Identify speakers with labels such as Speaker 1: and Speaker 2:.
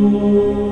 Speaker 1: Música